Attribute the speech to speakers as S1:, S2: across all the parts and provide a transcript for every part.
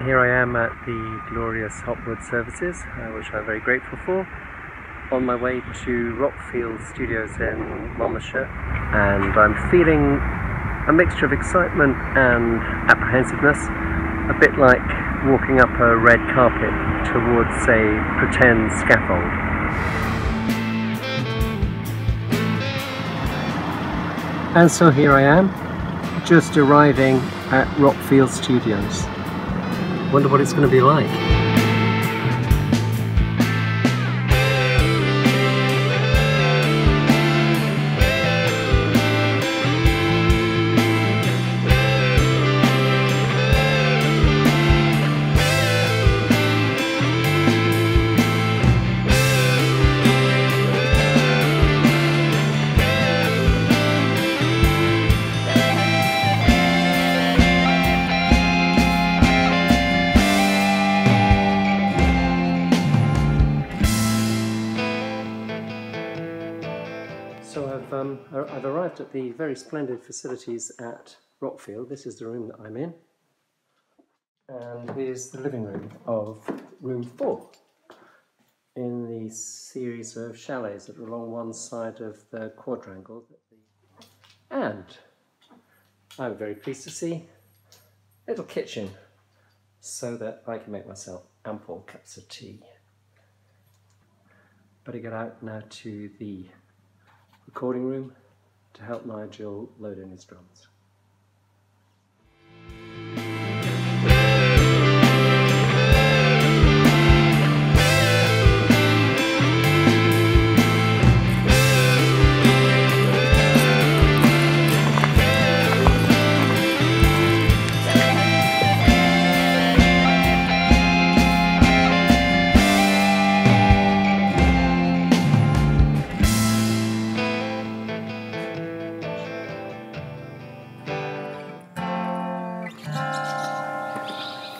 S1: I am at the glorious Hopwood Services, uh, which I'm very grateful for, on my way to Rockfield Studios in Monmouthshire, and I'm feeling a mixture of excitement and apprehensiveness, a bit like walking up a red carpet towards a pretend scaffold. And so here I am, just arriving at Rockfield Studios. Wonder what it's going to be like. Very splendid facilities at Rockfield. This is the room that I'm in. And here's the living room of room four in the series of chalets that are along one side of the quadrangle. And I'm very pleased to see a little kitchen so that I can make myself ample cups of tea. Better get out now to the recording room to help Nigel load in his drums.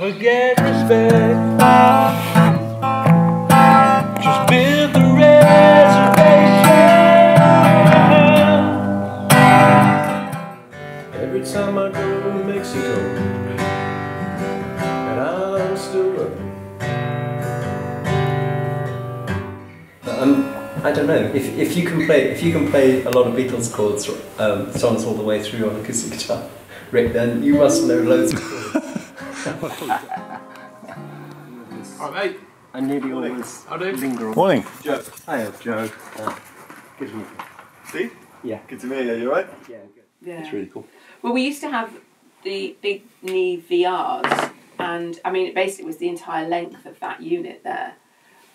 S2: Forget respect. Just build the reservation. Every time I go to Mexico, and I'm still looking.
S1: Um, I don't know if, if you can play if you can play a lot of Beatles chords um, songs all the way through on acoustic guitar, Rick, then you must know loads of chords.
S3: All right, mate.
S1: I nearly always
S3: How do?
S1: linger on.
S4: Morning.
S3: Joe.
S1: Hiya, Joe. Uh, good evening.
S4: Steve?
S1: Yeah.
S4: Good to meet you. You alright?
S1: Yeah, good.
S5: Yeah.
S4: It's really cool.
S5: Well, we used to have the big Neve VRs, and I mean, it basically was the entire length of that unit there.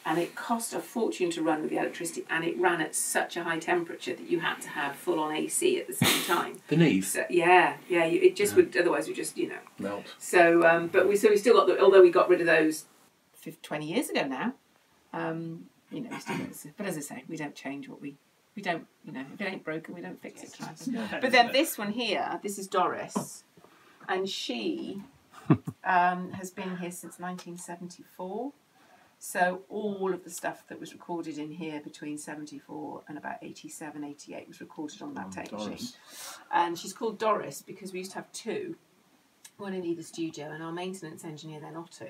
S5: And it cost a fortune to run with the electricity, and it ran at such a high temperature that you had to have full on AC at the same time.
S3: The Neves.
S5: So, yeah, yeah, you, it just would, otherwise, we just, you know.
S3: Melt.
S5: So, um, but we so we still got the although we got rid of those, 50, twenty years ago now. Um, you know, still got this, but as I say, we don't change what we we don't you know if it ain't broken, we don't fix it. Kind. But then this one here, this is Doris, and she um, has been here since 1974. So all of the stuff that was recorded in here between 74 and about 87, 88 was recorded on that oh, tape machine. And she's called Doris because we used to have two, one in either studio, and our maintenance engineer then Otto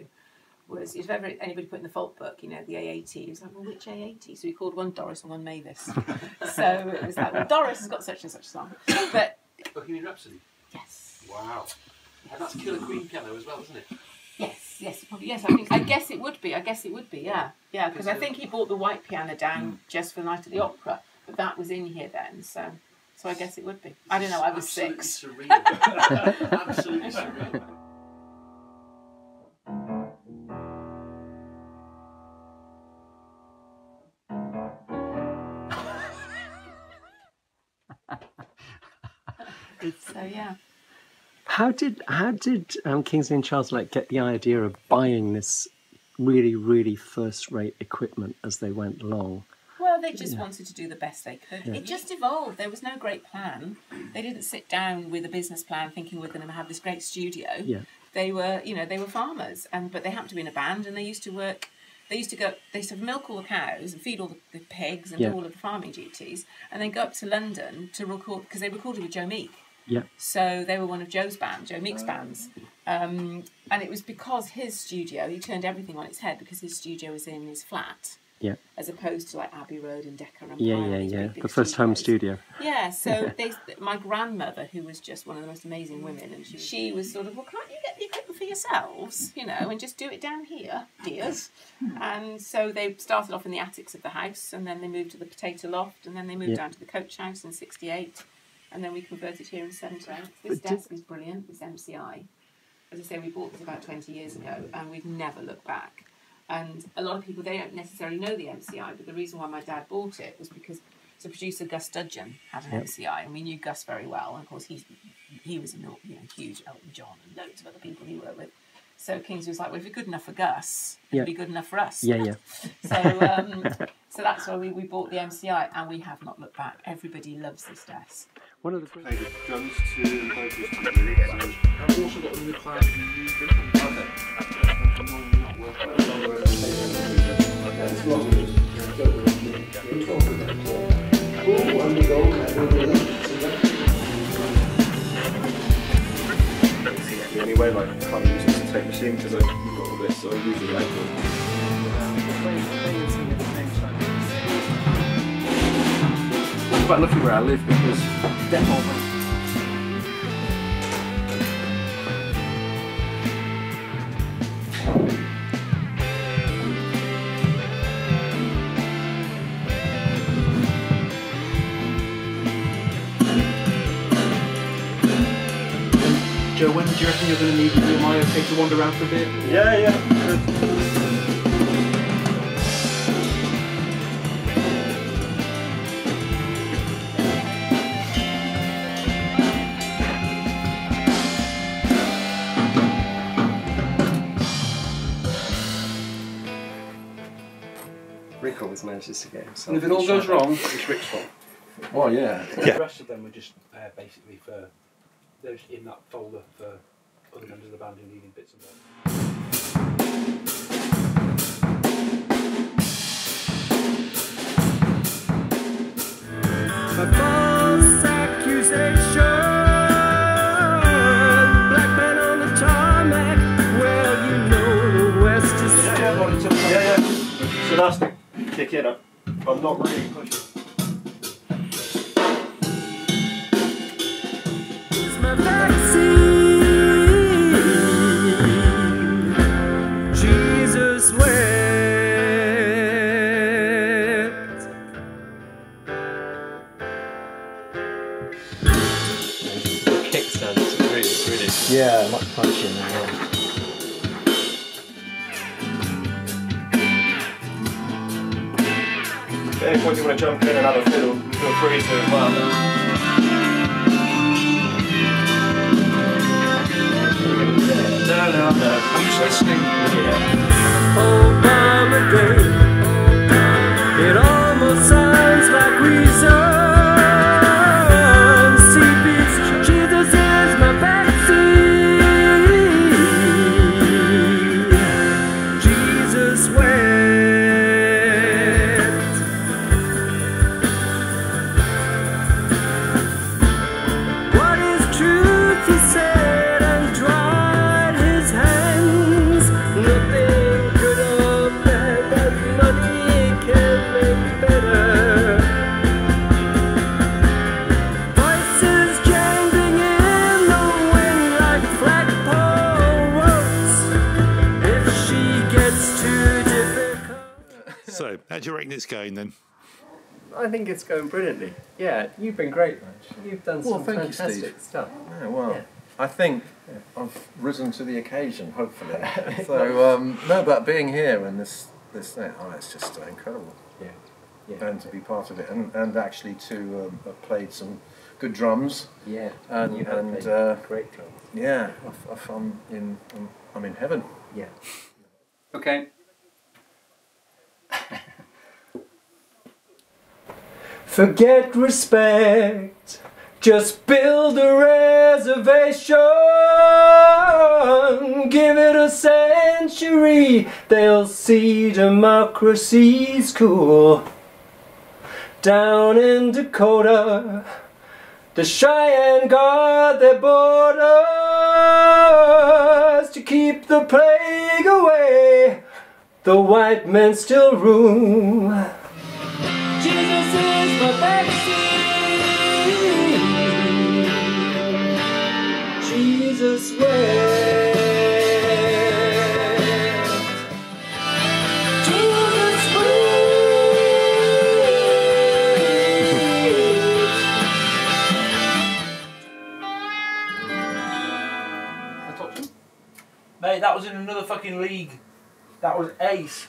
S5: was if ever anybody put in the fault book, you know, the A80, he was like, well, which A80? So we called one Doris and one Mavis. so it was like, well, Doris has got such and such a song. But
S3: Bohemian Rhapsody.
S5: yes,
S3: Wow. And that's Killer Queen piano as well, isn't it?
S5: Yes, yes, probably yes. I think I guess it would be. I guess it would be. Yeah, yeah. Because I think he bought the white piano down mm. just for the night of the opera, but that was in here then. So, so I guess it would be. I don't know. I was
S3: Absolutely
S5: six.
S3: surreal. Absolutely surreal.
S5: So yeah.
S1: How did how did um, Kingsley and Charles like get the idea of buying this really really first rate equipment as they went along?
S5: Well, they just wanted to do the best they could. It just evolved. There was no great plan. They didn't sit down with a business plan thinking we're going to have this great studio.
S1: Yeah.
S5: They were, you know, they were farmers, and but they happened to be in a band, and they used to work. They used to go. They used to milk all the cows and feed all the, the pigs and
S1: Yeah.
S5: do all of the farming duties, and then go up to London to record because they recorded with Joe Meek.
S1: Yeah.
S5: So they were one of Joe's bands, Joe Meek's bands. Um, and it was because his studio, he turned everything on its head because his studio was in his flat,
S6: Yeah.
S5: as opposed to like Abbey Road and Decca and
S6: Yeah, yeah, yeah. The first home
S5: studios.
S6: studio.
S5: Yeah, so they, my grandmother, who was just one of the most amazing women, and she, she was sort of, well, can't you get the equipment for yourselves, you know, and just do it down here, dears? And so they started off in the attics of the house, and then they moved to the potato loft, and then they moved
S6: Yeah.
S5: down to the coach house in '68, and then we converted here in '78. This
S6: But
S5: desk is brilliant. This MCI. As I say, we bought this about 20 years ago, and we've never looked back. And a lot of people they don't necessarily know the MCI, but the reason why my dad bought it was because so producer Gus Dudgeon had an
S6: Yep.
S5: MCI, and we knew Gus very well. And of course, he's he was a you know, huge Elton John and loads of other people he worked with. So Kings was like, well, if you're good enough for Gus, it'll be good enough for us.
S6: Yeah, yeah.
S5: So, um, so that's why we, we bought the MCI, and we have not looked back. Everybody loves this desk.
S6: One of the great
S7: Played drums to the vocals to the so
S3: I've also got them in the cloud and you use them. Okay. I'm normally not working.
S7: the only way like I can't use it to tape machine because I've got all this, so I use the label.
S3: I'm quite lucky where I live because demo Joe, when do you reckon you're going to need Am I okay to wander around for a bit?
S7: Yeah, yeah.
S6: Rick always manages to get himself.
S3: And if it all goes wrong, it's Rick's fault.
S7: Oh yeah.
S3: The rest of them were just uh, basically for they're in that folder for other members of the band who needed bits and bobs.
S1: A false accusation. Black man on the tarmac. Well, you know the West is still.
S7: Yeah, yeah. So that's the kick in. I'm I'm not really pushing. At any point you want to jump in and have a fiddle, feel free to as well.
S3: Just listening.
S1: Obama Day. It almost sounds like. CP's
S8: how do you reckon it's going then?
S6: I think it's going brilliantly. Yeah, you've been great, Rich. You've done
S4: Well,
S6: some
S4: thank you,
S6: fantastic
S4: Steve.
S6: stuff.
S4: Yeah, well,
S6: Yeah.
S4: I think I've risen to the occasion, hopefully. so, um, no, but being here and this, this thing, oh, it's just uh, incredible.
S6: Yeah. Yeah.
S4: And to be part of it, and, and actually to um, have played some good drums.
S6: Yeah.
S4: And-
S6: you have
S4: and,
S6: played
S4: uh,
S6: great drums.
S4: Yeah, I, I, I'm in, I'm, I'm in heaven.
S6: Yeah.
S9: Okay.
S1: Forget respect. Just build a reservation. Give it a century. They'll see democracy's cool. Down in Dakota, the and guard their borders, to keep the plague away. The white men still room. Vaccine. Jesus
S3: touched. Mate, that was in another fucking league. That was ace.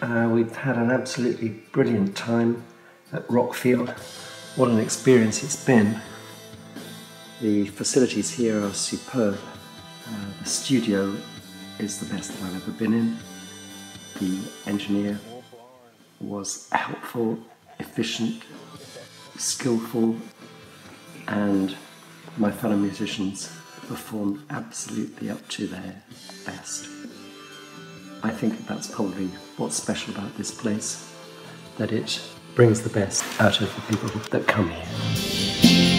S1: Uh, we've had an absolutely brilliant time at Rockfield. What an experience it's been. The facilities here are superb. Uh, the studio is the best that I've ever been in. The engineer was helpful, efficient, skillful, and my fellow musicians performed absolutely up to their best. I think that's probably what's special about this place, that it brings the best out of the people that come here.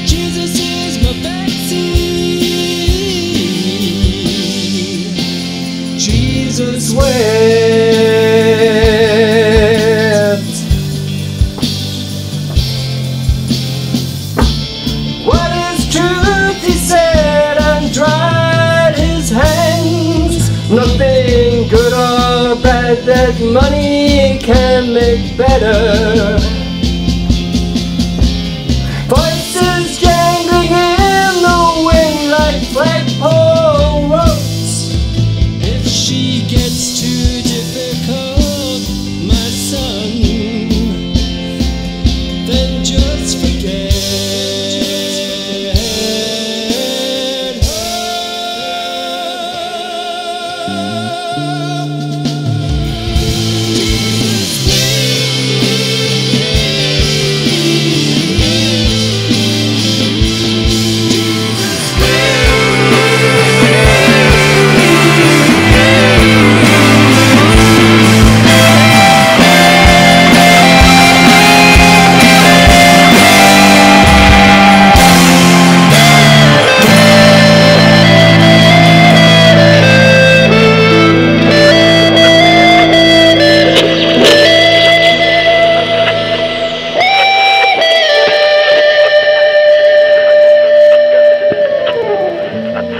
S2: Jesus is my vaccine. Jesus
S1: wept. That money can make better.